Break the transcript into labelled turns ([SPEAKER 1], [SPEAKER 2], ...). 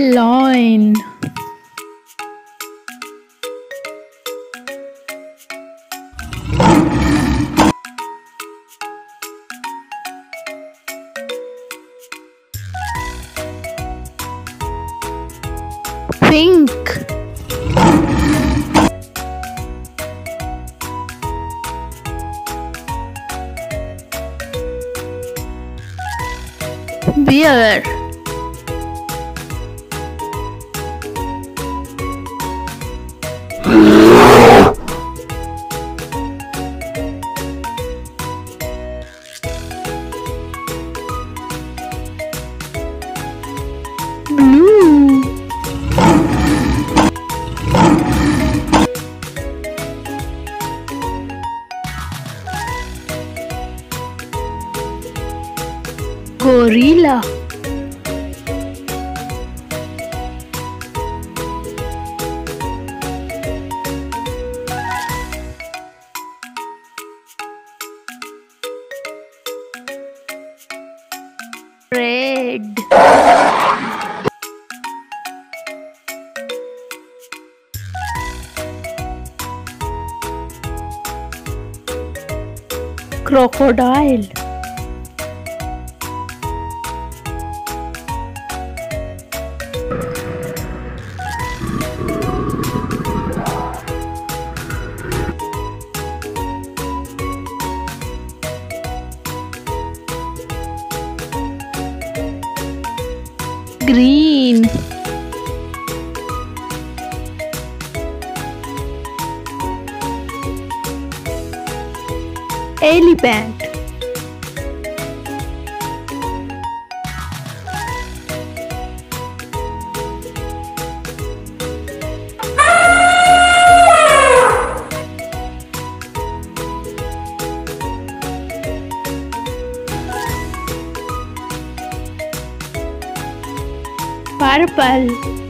[SPEAKER 1] Lion. Pink. Bear. Gorilla. Crocodile. Green. Elephant. Purple.